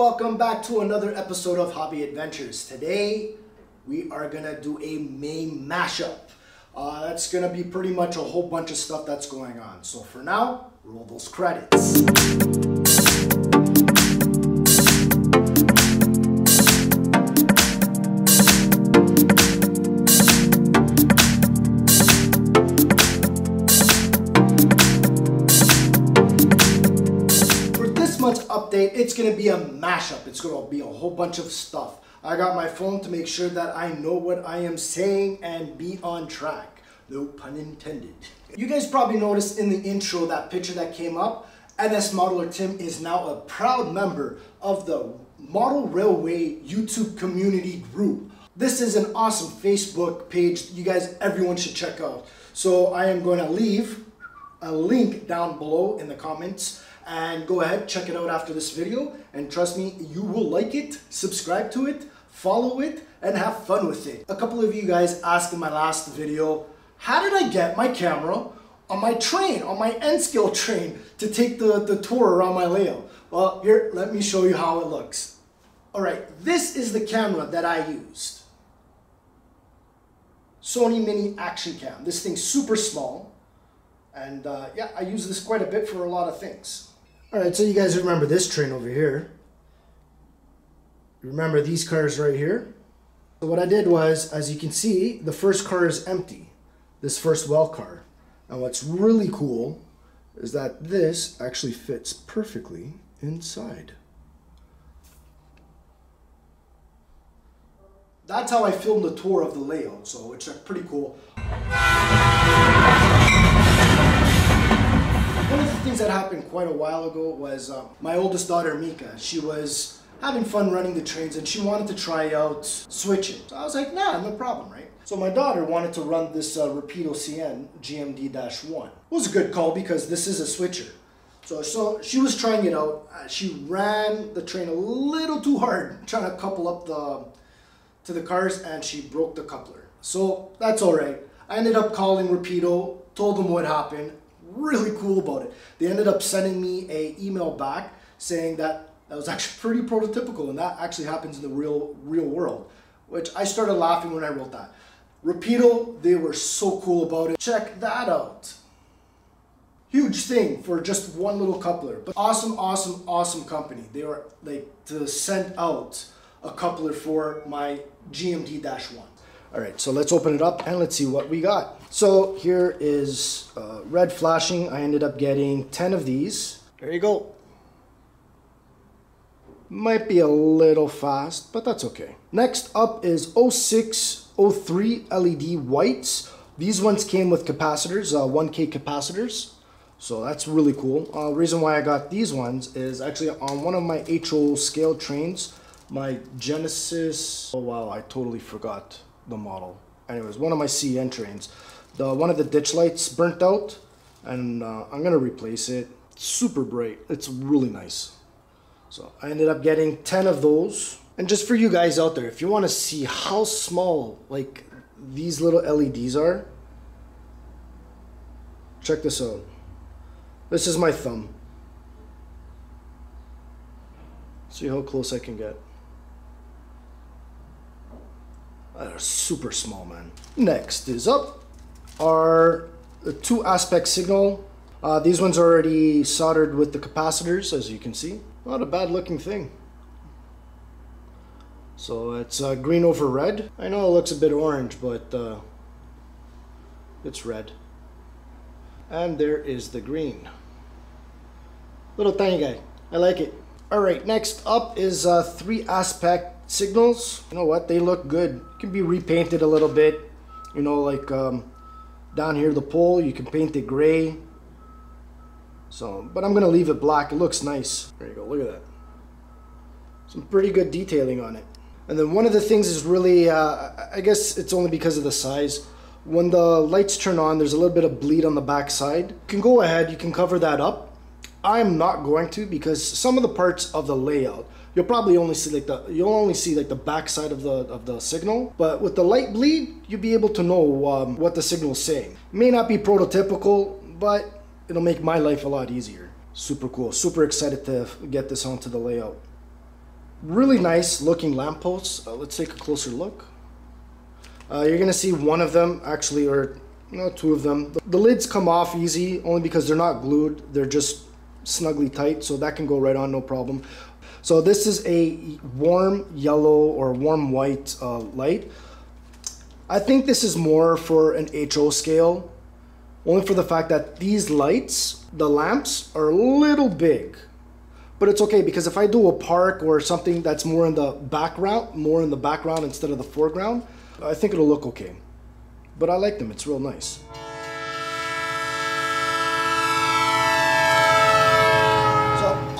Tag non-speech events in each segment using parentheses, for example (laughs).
Welcome back to another episode of Hobby Adventures. Today we are gonna do a main mashup. Uh, that's gonna be pretty much a whole bunch of stuff that's going on. So for now, roll those credits. Update, it's gonna be a mashup. It's gonna be a whole bunch of stuff. I got my phone to make sure that I know what I am saying and be on track. No pun intended. You guys probably noticed in the intro that picture that came up. NS Modeler Tim is now a proud member of the Model Railway YouTube community group. This is an awesome Facebook page you guys, everyone should check out. So I am going to leave a link down below in the comments and go ahead check it out after this video. And trust me you will like it subscribe to it follow it and have fun with it. A couple of you guys asked in my last video how did i get my camera on my train on my n scale train to take the, the tour around my layout? Well here let me show you how it looks. All right this is the camera that i used. Sony mini action cam. This thing's super small. And uh, yeah, I use this quite a bit for a lot of things. All right, so you guys remember this train over here. Remember these cars right here? So what I did was, as you can see, the first car is empty. This first well car. And what's really cool is that this actually fits perfectly inside. That's how I filmed the tour of the layout, so it's pretty cool. Things that happened quite a while ago was um, my oldest daughter Mika. She was having fun running the trains and she wanted to try out switching. So I was like, nah, no problem, right? So my daughter wanted to run this uh, Rapido CN GMD-1. It was a good call because this is a switcher. So, so she was trying it out. Uh, she ran the train a little too hard, (laughs) trying to couple up the to the cars, and she broke the coupler. So that's all right. I ended up calling Rapido, told them what happened, really cool about it. They ended up sending me a email back saying that that was (laughs) actually pretty prototypical and that actually happens in the real real world, which I started laughing when I wrote that. Rapido, they were so cool about it. Check that out. Huge thing for just one little coupler, but awesome, awesome, awesome company. They were like to send out a coupler for my GMD-1. All right, so let's open it up and let's see what we got. So here is uh, red flashing. I ended up getting 10 of these. There you go. Might be a little fast, but that's okay. Next up is 0603 LED whites. These ones came with capacitors, uh, 1K capacitors. So that's really cool. Uh, reason why I got these ones is actually on one of my HO scale trains, my Genesis, oh wow, I totally forgot the model. Anyways, one of my CN trains, the one of the ditch lights burnt out, and uh, I'm gonna replace it. super bright. It's really nice. So I ended up getting 10 of those. And just for you guys out there, if you want to see how small like these little LEDs are, check this out. This is my thumb. See how close I can get. Super small, man. Next is up are the two aspect signal. Uh, these ones are already soldered with the capacitors, as you can see. Not a bad looking thing. So it's uh, green over red. I know it looks a bit orange, but uh, it's red. And there is the green. Little tiny guy. I like it. Alright, next up is uh, three aspect signals. You know what? They look good. Can be repainted a little bit. You know, like um, down here the pole, you can paint it gray. So, but I'm gonna leave it black. It looks nice. There you go. Look at that. Some pretty good detailing on it. And then one of the things is really, uh, I guess it's only because of the size. When the lights turn on, there's a little bit of bleed on the back side. You can go ahead, you can cover that up. I'm not going to because some of the parts of the layout, you'll probably only see like the you'll only see like the back side of the of the signal. But with the light bleed, you'll be able to know um, what the signal is saying. May not be prototypical, but it'll make my life a lot easier. Super cool. Super excited to get this onto the layout. really nice looking lampposts. Uh, let's take a closer look. Uh, you're gonna see one of them actually, or no, two of them. The, the lids come off easy only because they're not glued. They're just snugly tight, so that can go right on, no problem. So this is a warm yellow or warm white uh, light. I think this is more for an HO scale, only for the fact that these lights, the lamps, are a little big. But it's okay because if I do a park or something that's more in the background, more in the background instead of the foreground, I think it'll look okay. But I like them, it's real nice.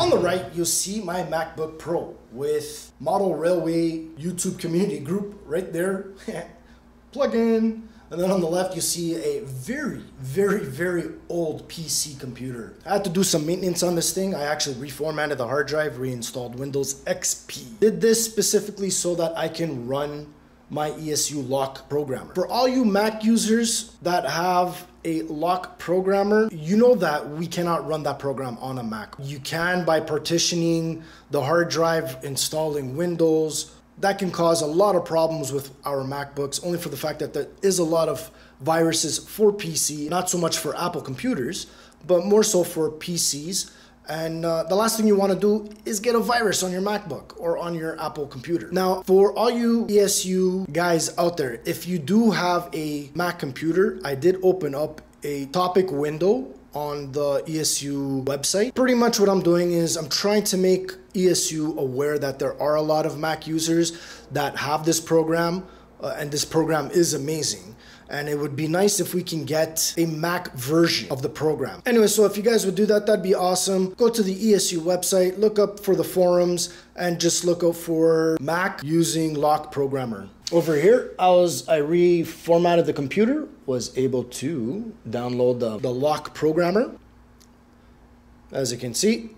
on the right, you'll see my MacBook Pro with Model Railway YouTube community group right there. (laughs) Plug in. And then on the left, you see a very, very, very old PC computer. I had to do some maintenance on this thing. I actually reformatted the hard drive, reinstalled Windows XP. Did this specifically so that I can run my ESU LokProgrammer. For all you Mac users that have a LokProgrammer, you know that we cannot run that program on a Mac. You can by partitioning the hard drive, installing Windows. That can cause a lot of problems with our MacBooks, only for the fact that there is a lot of viruses for PC, not so much for Apple computers, but more so for PCs. And uh, the last thing you want to do is get a virus on your MacBook or on your Apple computer. Now, for all you ESU guys out there, if you do have a Mac computer, I did open up a topic window on the ESU website. Pretty much what I'm doing is I'm trying to make ESU aware that there are a lot of Mac users that have this program uh, and this program is amazing and it would be nice if we can get a Mac version of the program. Anyway, so if you guys would do that, that'd be awesome. Go to the ESU website, look up for the forums, and just look out for Mac using LokProgrammer. Over here, I was I reformatted the computer, was able to download the, the LokProgrammer. As you can see,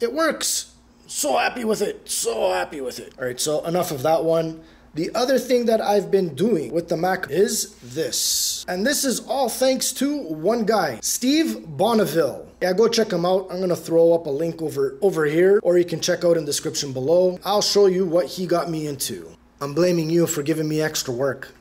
it works. So happy with it. So happy with it. All right, so enough of that one. The other thing that I've been doing with the Mac is this. And this is all thanks to one guy, Steve Bonneville. Yeah, go check him out. I'm gonna throw up a link over, over here, or you can check out in the description below. I'll show you what he got me into. I'm blaming you for giving me extra work.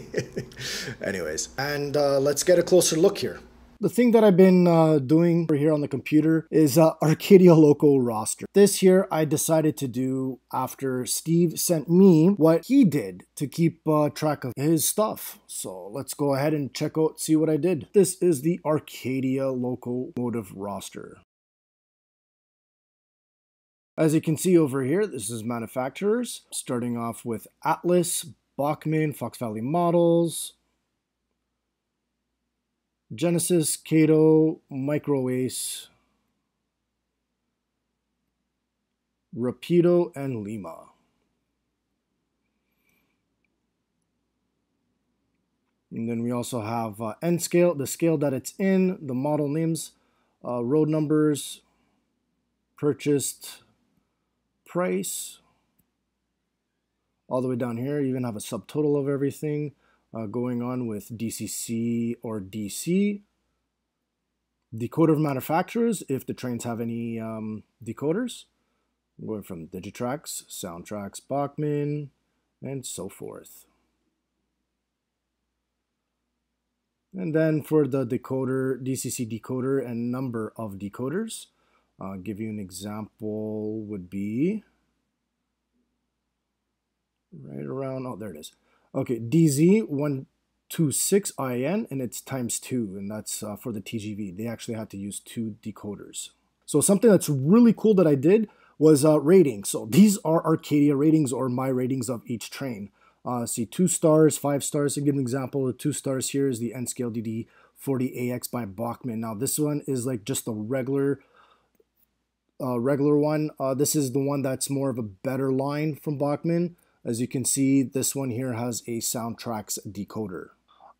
(laughs) Anyways, and uh, let's get a closer look here. The thing that I've been uh, doing over here on the computer is uh, Arcadia Local roster. This here I decided to do after Steve sent me what he did to keep uh, track of his stuff. So let's go ahead and check out, see what I did. This is the Arcadia Locomotive roster. As you can see over here, this is manufacturers, starting off with Atlas, Bachmann, Fox Valley Models, Genesis, Kato, Microace, Rapido, and Lima. And then we also have uh, N scale, the scale that it's in, the model names, uh, road numbers, purchased price, all the way down here. You even have a subtotal of everything uh, going on with DCC or DC. Decoder manufacturers, if the trains have any um, decoders, going from Digitrax, SoundTraxx, Bachmann, and so forth. And then for the decoder, DCC decoder and number of decoders, I'll give you an example would be right around, oh, there it is. Okay, DZ126IN, and it's times 2, and that's uh, for the TGV. They actually had to use two decoders. So something that's really cool that I did was uh, ratings. So these are Arcadia ratings or my ratings of each train. Uh, see, two stars, five stars. To give an example, the two stars here is the N-Scale DD40AX by Bachmann. Now this one is like just a regular uh, regular one. Uh, this is the one that's more of a better line from Bachmann. As you can see, this one here has a SoundTraxx decoder.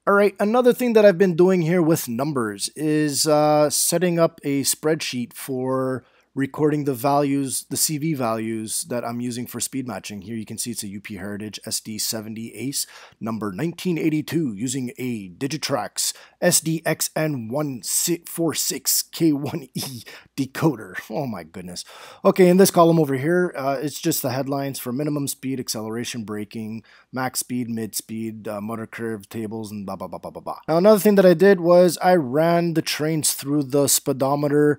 All right, another thing that I've been doing here with numbers is uh, setting up a spreadsheet for recording the values, the CV values that I'm using for speed matching. Here you can see it's a UP Heritage SD70ACe number 1982 using a Digitrax SDXN146K1E decoder. Oh my goodness. Okay, in this column over here, uh, it's just the headlines for minimum speed, acceleration, braking, max speed, mid speed, uh, motor curve tables, and blah, blah, blah, blah, blah, blah. Now, another thing that I did was I ran the trains through the speedometer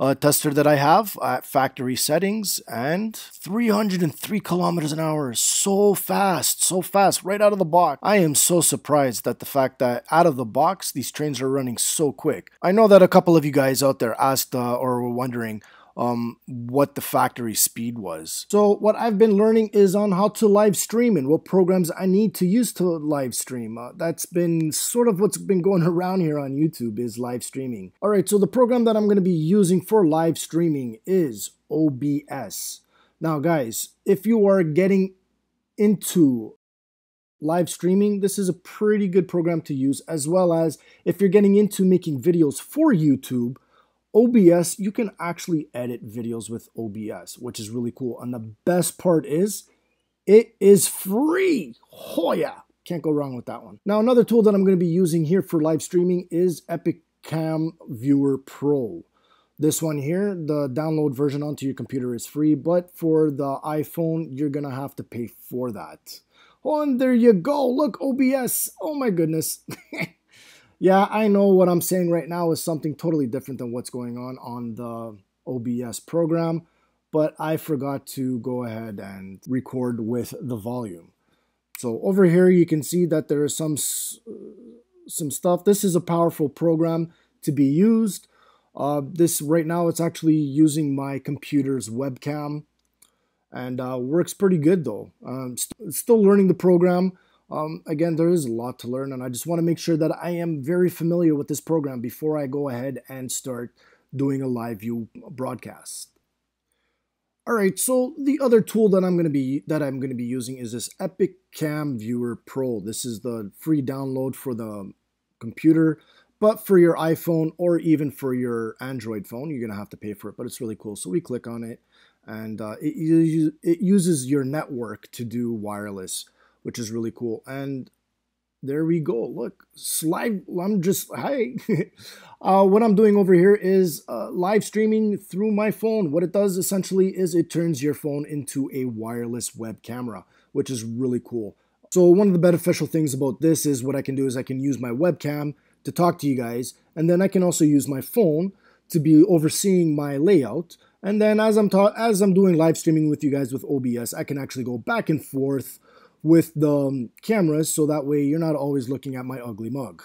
uh, tester that I have at factory settings and 303 kilometers an hour. So fast, so fast, right out of the box. I am so surprised at the fact that out of the box, these trains are running so quick. I know that a couple of you guys out there asked uh, or were wondering, um, what the factory speed was. So what I've been learning is on how to live stream and what programs I need to use to live stream. Uh, that's been sort of what's been going (laughs) around here on YouTube is live streaming. All right, so the program that I'm going to be using for live streaming is OBS. Now guys, if you are getting into live streaming, this is a pretty good program to use, as well as if you're getting into making videos for YouTube, OBS, you can actually edit videos with OBS, which is really cool. And the best part is, it is free. Oh yeah, can't go wrong with that one. Now, another tool that I'm going to be using here for live streaming is Epic Cam Viewer Pro. This one here, the download version onto your computer is free, but for the iPhone, you're going to have to pay for that. Oh, and there you go. Look, OBS. Oh my goodness. (laughs) Yeah, I know what I'm saying right now is something totally different than what's going on on the OBS program, but I forgot to go ahead and record with the volume. So over here you can see that there is some some stuff. This is a powerful program to be used. Uh, this right now it's actually using my computer's webcam and uh, works pretty good though. Um, st still learning the program. Um, again, there is a lot to learn, and I just want to make sure that I am very familiar with this program before I go ahead and start doing a live view broadcast. All right, so the other tool that I'm going to be that I'm going to be using is this Epic Cam Viewer Pro. This is the free download for the computer, but for your iPhone or even for your Android phone, you're going to have to pay for it, but it's really cool. So we click on it, and uh, it, it uses your network to do wireless which is really cool. And there we go. Look, slide. I'm just hey. (laughs) uh, what I'm doing over here is uh, live streaming through my phone. What it does essentially is it turns your phone into a wireless web camera, which is really cool. So one of the beneficial things about this is what I can do is I can use my webcam to talk to you guys, and then I can also use my phone to be overseeing my layout. And then as I'm as I'm doing live streaming with you guys with OBS, I can actually go back and forth with the um, cameras so that way you're not always looking at my ugly mug.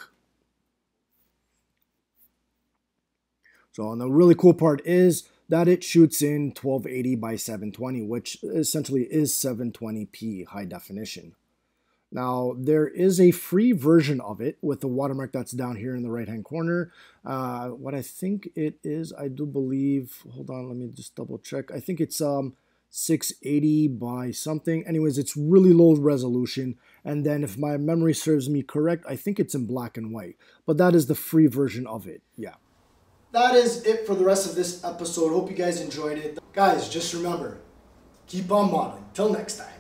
So and the really cool part is that it shoots in 1280 by 720, which essentially is 720p high definition. Now, there is a free version of it with the watermark that's down here in the right-hand corner. Uh, what I think it is, I do believe, hold on, let me just double check. I think it's um, 680 by something. Anyways, it's really low resolution. And then if my memory serves me correct, I think it's in black and white. But that is the free version of it. Yeah. That is it for the rest of this episode. Hope you guys enjoyed it. Guys, just remember, keep on modeling. Till next time.